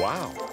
Wow.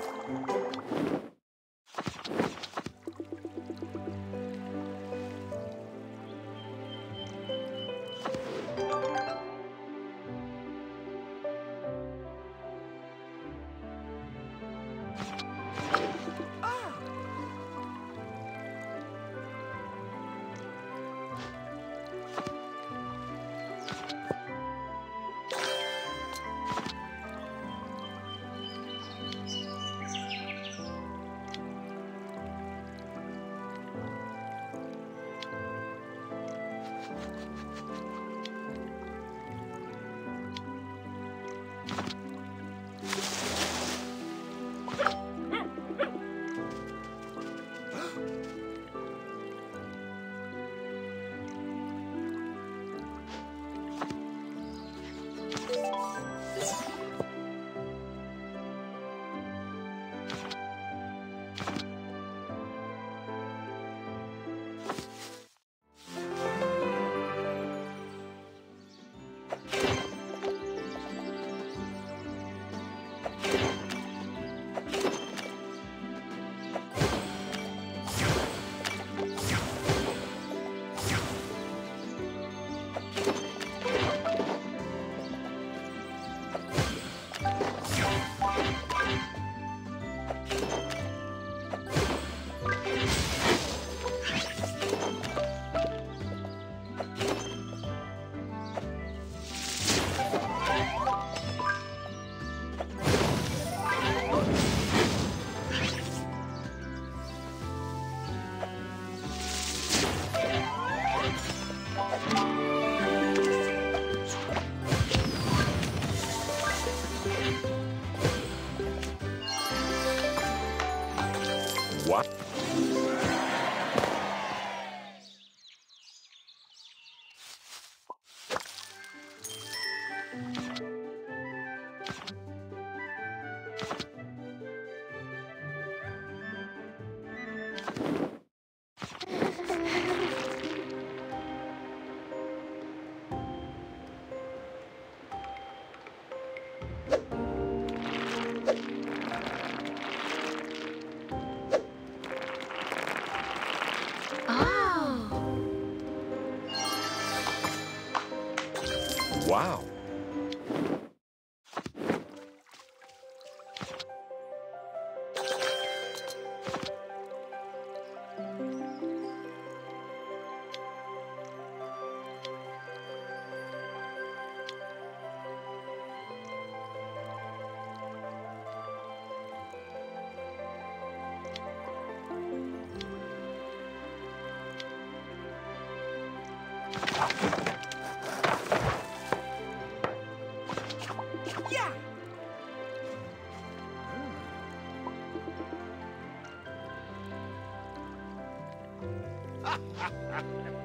Wow. Ha ha ha!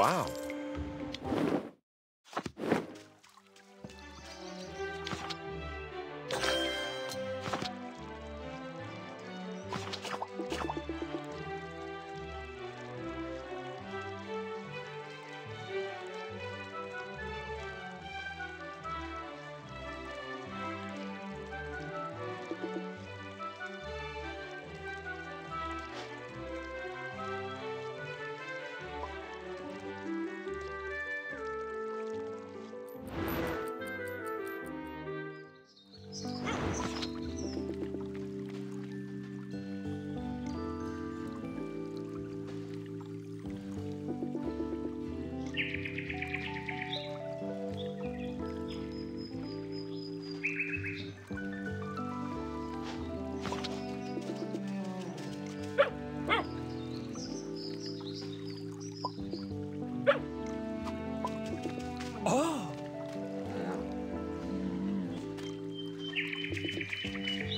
Wow. Wow.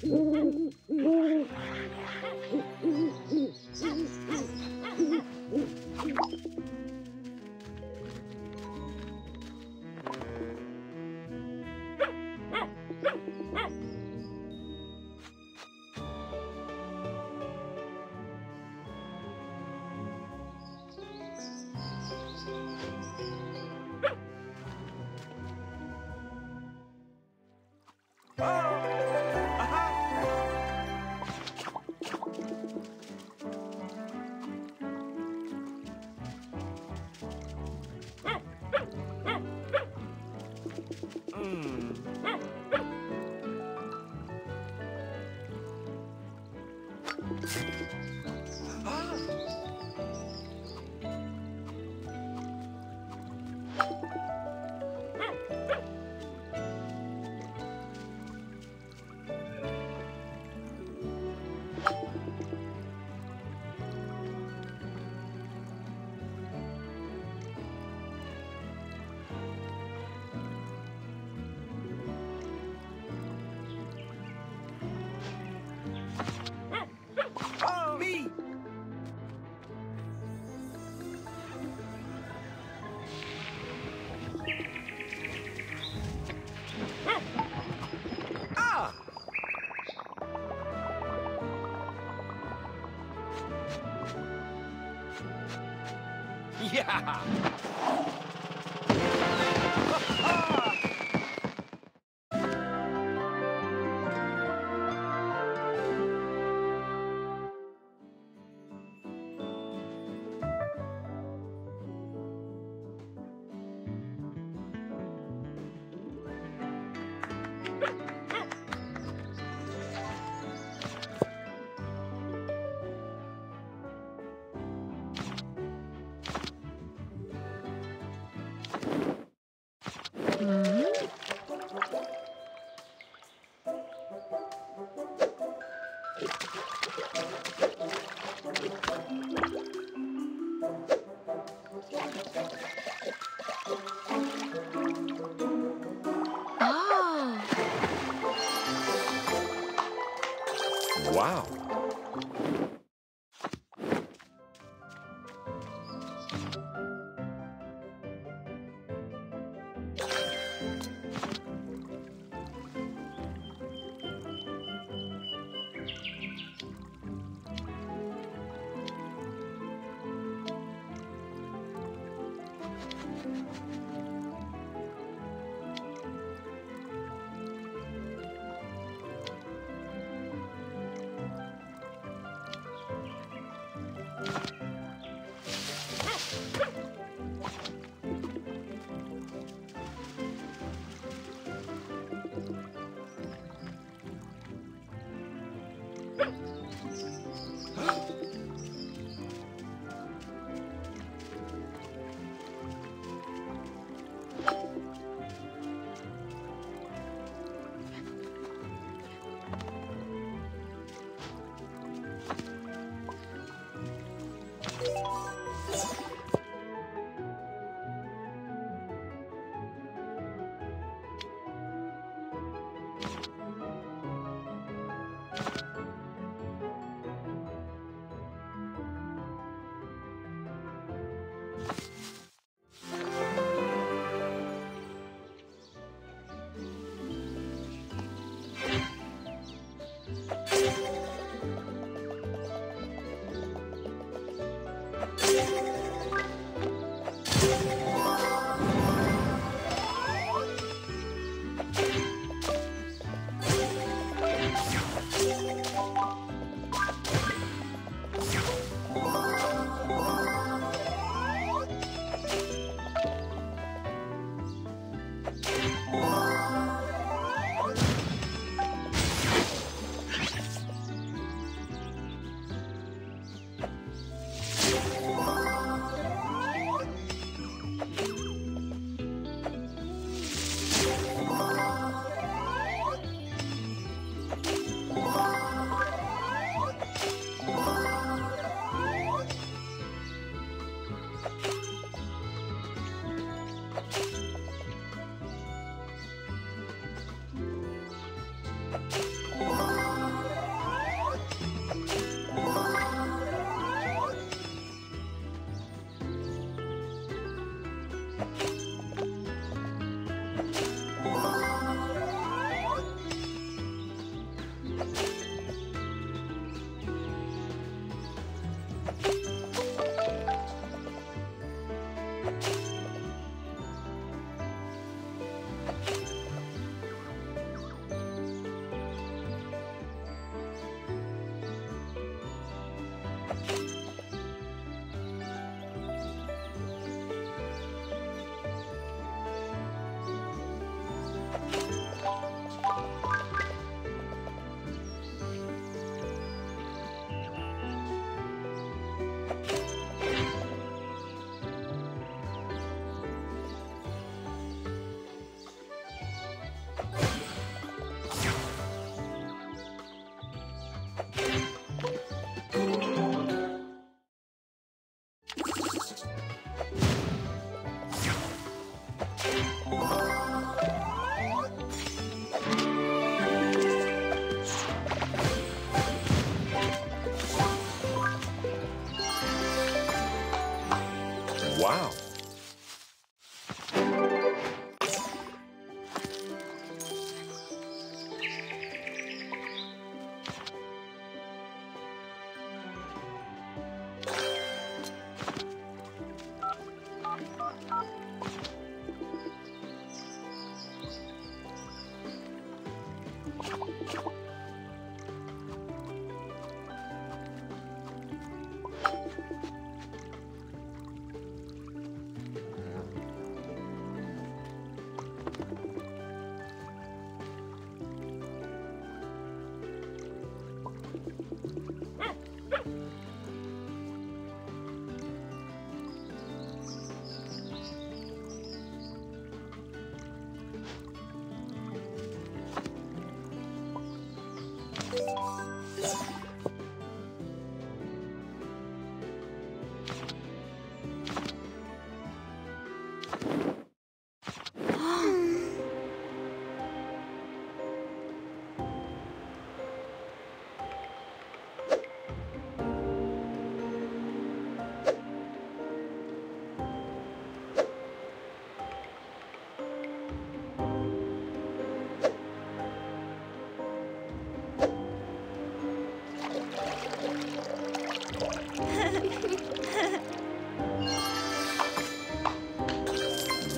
Thank you. Yeah! Ah.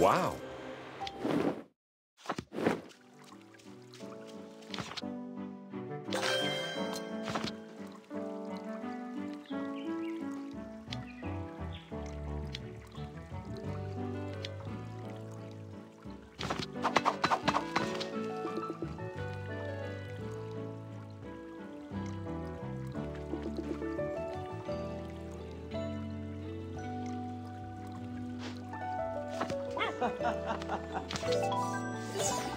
Wow. Ha ha ha ha!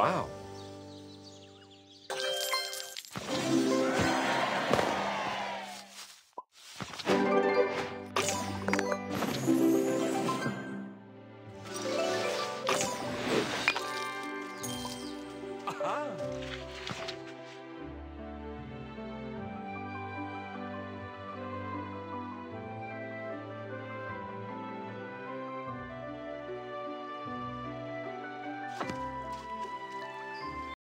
Wow.